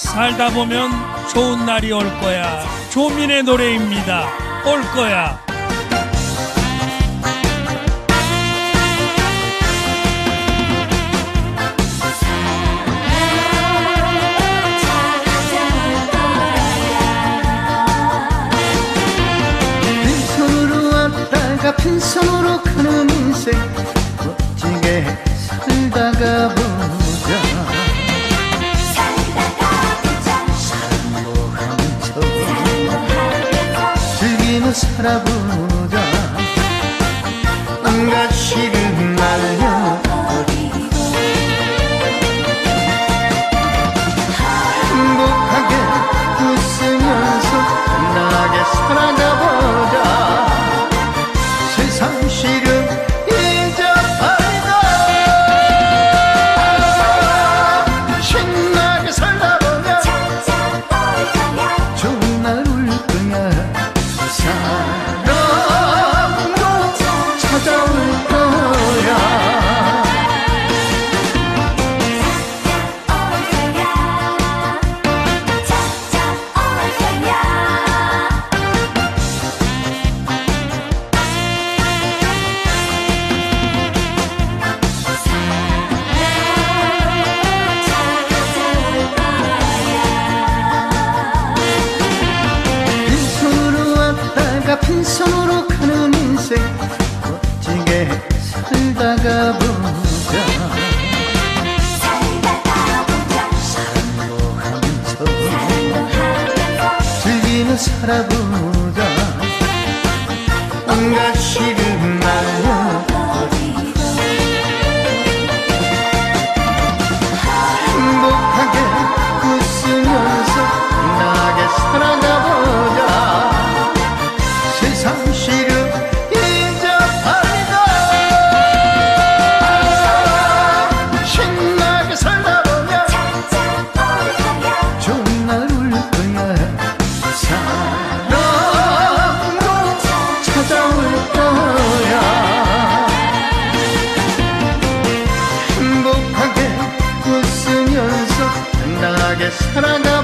살다 보면 좋은 날이 올 거야. 조민의 노래입니다. 올 거야. 빈손으로 가는 인생 멋지게 살다가 즐기며 살다가 보자. 사랑하면서 즐기며 살아보자 desfragar.